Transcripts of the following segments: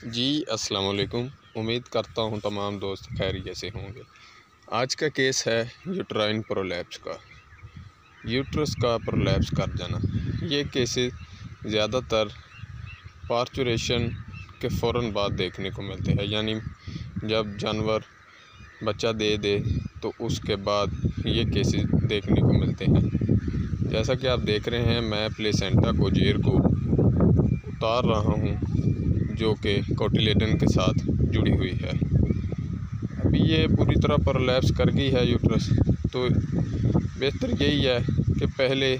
जी अस्सलाम वालेकुम उम्मीद करता हूँ तमाम दोस्त खैरियत से होंगे। आज का केस है यूट्राइन प्रोलैप्स का। यूट्रस का प्रोलैप्स कर जाना। ये केसेस ज़्यादातर पार्चुरेशन के फ़ौर बाद देखने को मिलते हैं। यानी जब जानवर बच्चा दे दे तो उसके बाद ये केसेस देखने को मिलते हैं। जैसा कि आप देख रहे हैं, मैं प्लेसेंटा को जेर को उतार रहा हूँ। जो कि कोटिलेटन के साथ जुड़ी हुई है। अभी ये पूरी तरह परलैप्स कर गई है यूट्रस तो बेहतर यही है कि पहले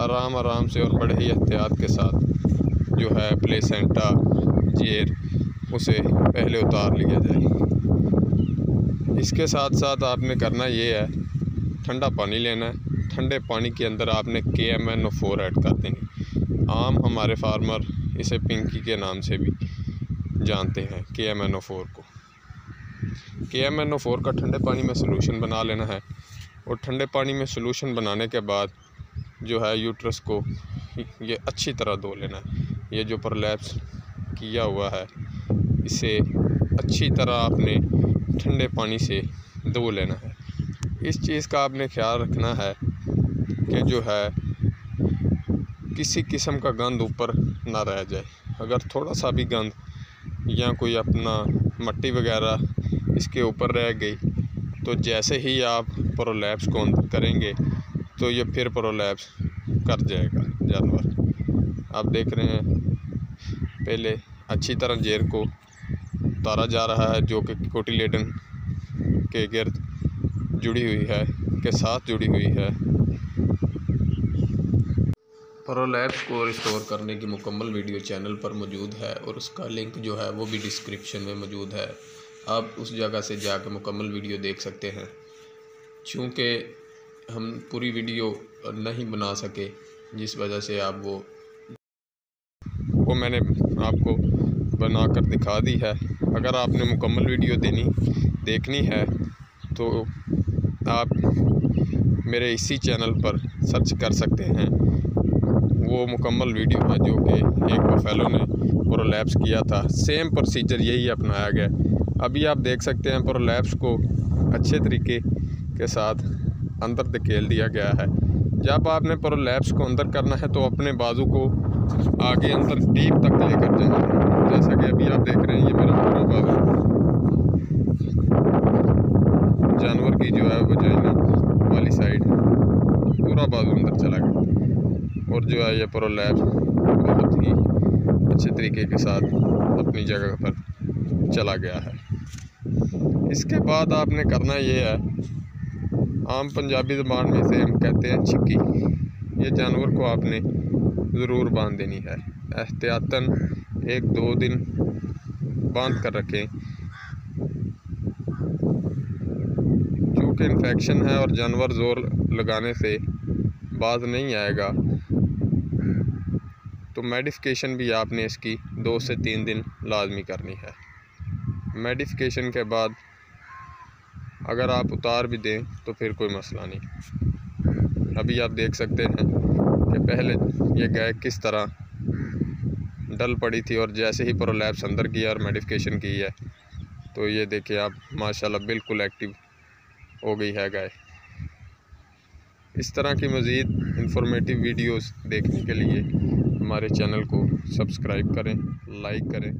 आराम आराम से और बड़े ही एहतियात के साथ जो है प्लेसेंटा जेर उसे पहले उतार लिया जाए। इसके साथ साथ आपने करना ये है, ठंडा पानी लेना है। ठंडे पानी के अंदर आपने K M N O four add कर देनी। आम हमारे फार्मर इसे पिंकी के नाम से भी जानते हैं के एम एन ओ फोर को। के एम एन ओ फोर का ठंडे पानी में सलूशन बना लेना है। और ठंडे पानी में सोलूशन बनाने के बाद जो है यूट्रस को ये अच्छी तरह धो लेना है। ये जो परलैप्स किया हुआ है, इसे अच्छी तरह आपने ठंडे पानी से धो लेना है। इस चीज़ का आपने ख्याल रखना है कि जो है किसी किस्म का गंद ऊपर ना रह जाए। अगर थोड़ा सा भी गंद या कोई अपना मट्टी वगैरह इसके ऊपर रह गई तो जैसे ही आप प्रोलैप्स को करेंगे तो ये फिर प्रोलैप्स कर जाएगा जानवर। आप देख रहे हैं, पहले अच्छी तरह जेर को उतारा जा रहा है, जो कि कोटिलेटन के गिर्द जुड़ी हुई है, के साथ जुड़ी हुई है। प्रोलैप्स को रिस्टोर करने की मुकम्मल वीडियो चैनल पर मौजूद है और उसका लिंक जो है वो भी डिस्क्रिप्शन में मौजूद है। आप उस जगह से जाकर मुकम्मल वीडियो देख सकते हैं। चूँकि हम पूरी वीडियो नहीं बना सके, जिस वजह से आप वो वो मैंने आपको बना कर दिखा दी है। अगर आपने मुकम्मल वीडियो देनी देखनी है तो आप मेरे इसी चैनल पर सर्च कर सकते हैं। वो मुकम्मल वीडियो है जो कि एक बफेलो ने प्रोलैप्स किया था। सेम प्रोसीजर यही अपनाया गया। अभी आप देख सकते हैं प्रोलैप्स को अच्छे तरीके के साथ अंदर धकेल दिया गया है। जब आपने प्रोलैप्स को अंदर करना है तो अपने बाजू को आगे अंदर डीप तक लेकर है जैसा कि अभी आप देख रहे हैं, ये मेरा पूरा बाजू। जानवर की जो है वजाइना वाली साइड पूरा बाजू अंदर चला गया। और जो है ये प्रोलैब बहुत ही अच्छे तरीके के साथ अपनी जगह पर चला गया है। इसके बाद आपने करना ये है, आम पंजाबी ज़बान में से हम कहते हैं छिक्की। ये जानवर को आपने ज़रूर बाँध देनी है। एहतियातन एक दो दिन बाँध कर रखें। क्योंकि इन्फेक्शन है और जानवर ज़ोर लगाने से बाज नहीं आएगा तो मेडिफिकेशन भी आपने इसकी दो से तीन दिन लाजमी करनी है। मेडिफिकेशन के बाद अगर आप उतार भी दें तो फिर कोई मसला नहीं। अभी आप देख सकते हैं कि पहले ये गाय किस तरह डल पड़ी थी और जैसे ही प्रोलैप्स अंदर किया और मेडिफिकेशन की है तो ये देखिए आप, माशाल्लाह बिल्कुल एक्टिव हो गई है गाय इस तरह की मज़ीद इंफॉर्मेटिव वीडियोस देखने के लिए हमारे चैनल को सब्सक्राइब करें लाइक करें